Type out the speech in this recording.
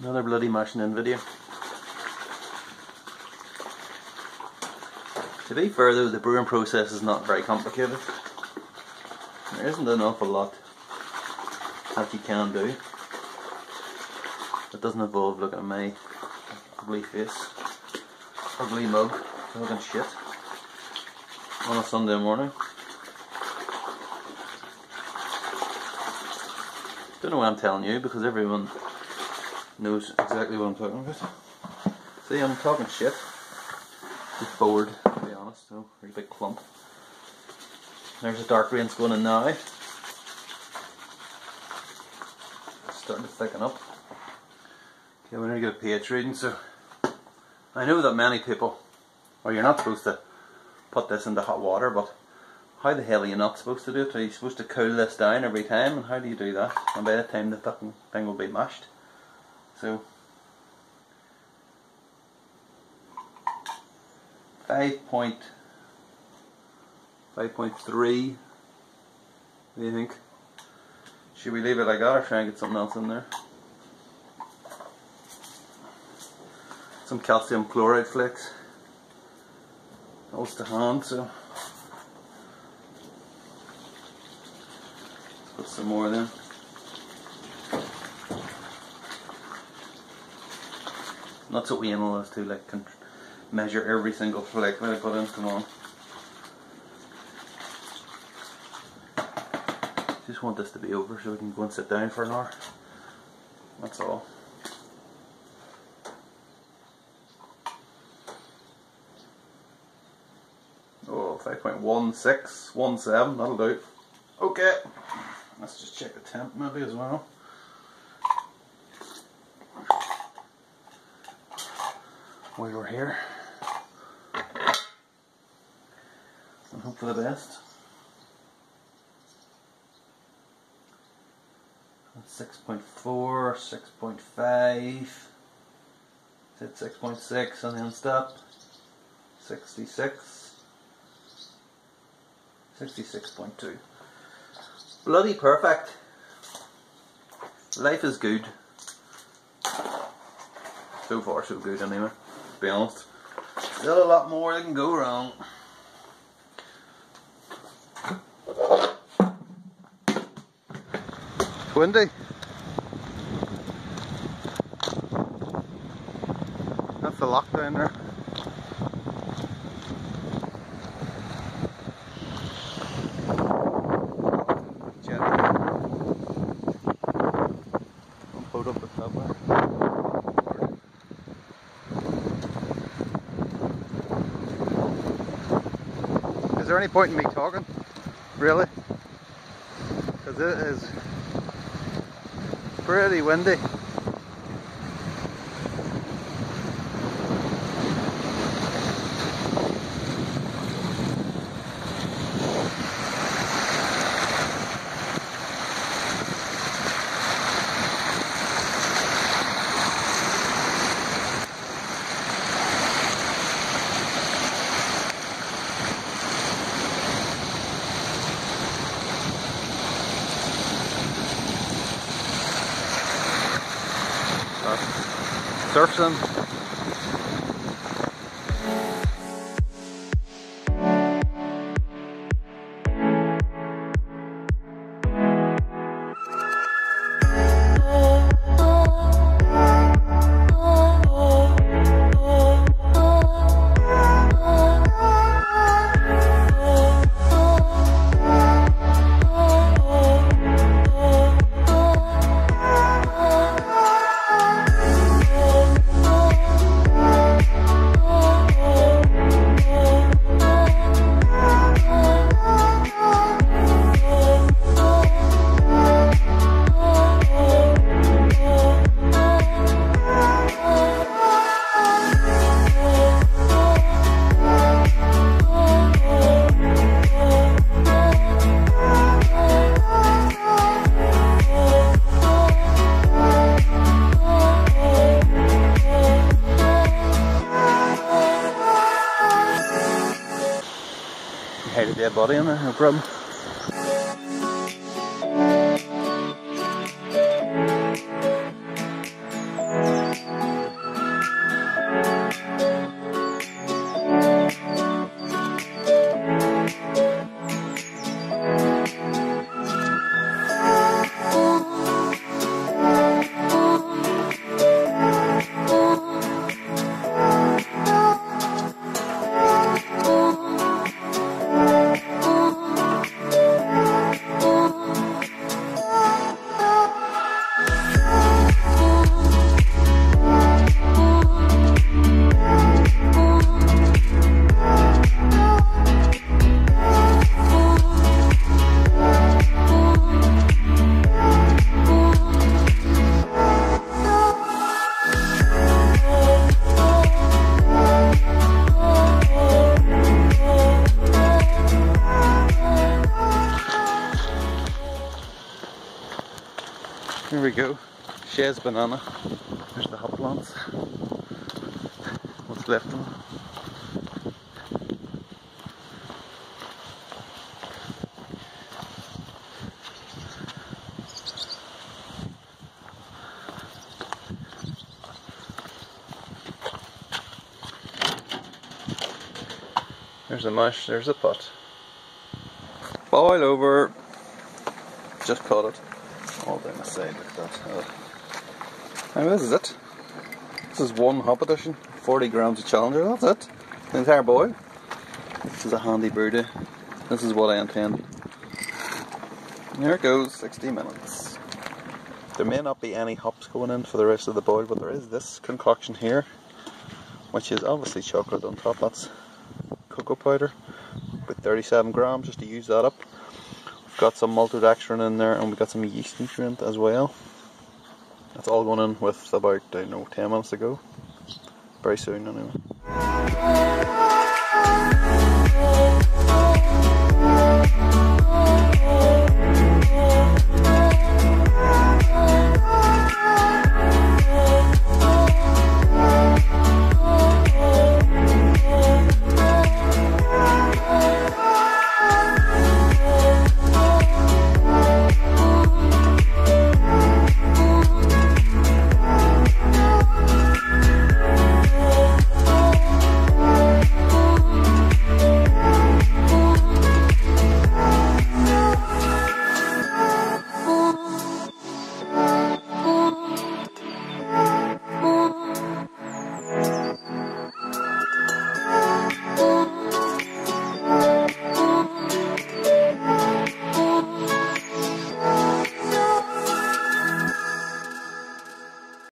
Another bloody mashing in video. To be fair though, the brewing process is not very complicated. There isn't an awful lot that you can do. It doesn't involve looking at my ugly face, ugly mug, looking shit on a Sunday morning. Don't know why I'm telling you because everyone knows exactly what I'm talking about. See, I'm talking shit. Just bored, to be honest. So, really big clump. There's a dark rain's going in now. Eh? It's starting to thicken up. Okay, we're going to get a pH reading. So, I know that many people, or you're not supposed to put this into hot water, but how the hell are you not supposed to do it? Are you supposed to cool this down every time? And how do you do that? And by the time the fucking thing will be mashed. So, five point five point three. What do you think? Should we leave it like that or try and get something else in there? Some calcium chloride flakes. Holds to hand, so put some more then. Not so anal as to like measure every single flake that I put in. Come on. Just want this to be over so we can go and sit down for an hour. That's all. Oh, 5.1617, that'll do. Okay, let's just check the temp maybe as well. While we're here. And hope for the best. Six point four, six point five, hit six point six and then stop. Sixty six. 66.2. Bloody perfect. Life is good. So far so good anyway, be honest. Still a lot more that can go wrong. It's windy. That's the lock down there. Is there any point in me talking? Really? Because it is pretty windy. Surf them. Body in there, no problem. Chez banana. There's the hop plants. What's left of them. There's a mush, there's a pot. Boil over. Just cut it. All down the side like that. And this is it. This is one hop edition. 40 grams of Challenger, that's it. The entire boil. This is a handy birdie. This is what I intend. Here it goes, 60 minutes. There may not be any hops going in for the rest of the boil, but there is this concoction here, which is obviously chocolate on top. That's cocoa powder with 37 grams just to use that up. We've got some maltodextrin in there and we've got some yeast nutrient as well. That's all going in with about, I don't know, 10 minutes to go. Very soon, anyway.